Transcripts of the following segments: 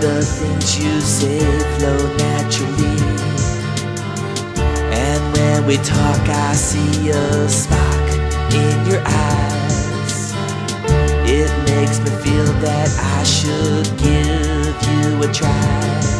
the things you say flow naturally. And when we talk, I see a spark in your eyes. It makes me feel that I should give you a try.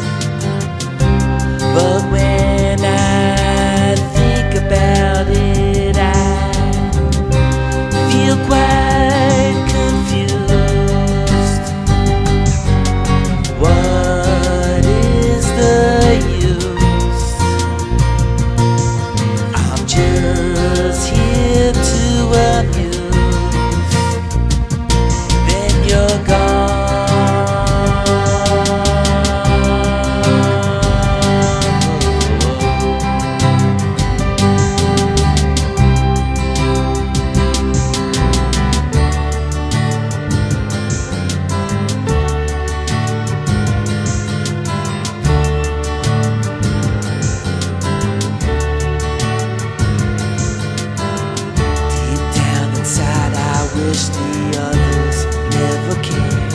Wish the others never came.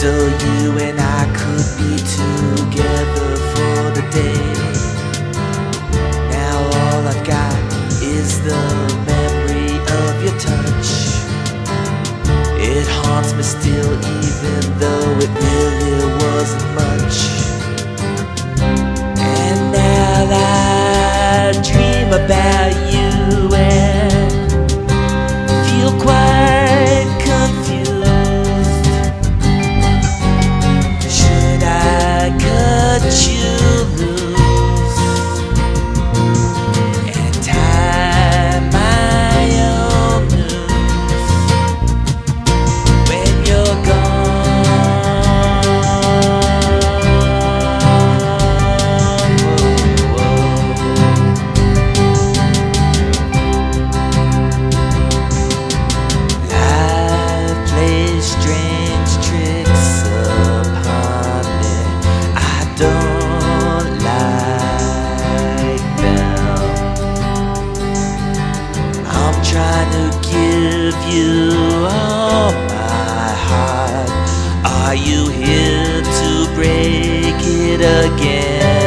So you and I could be together for the day. Now all I've got is the memory of your touch. It haunts me still, even though it really wasn't much. And now I dream about you you all my heart. Are you here to break it again?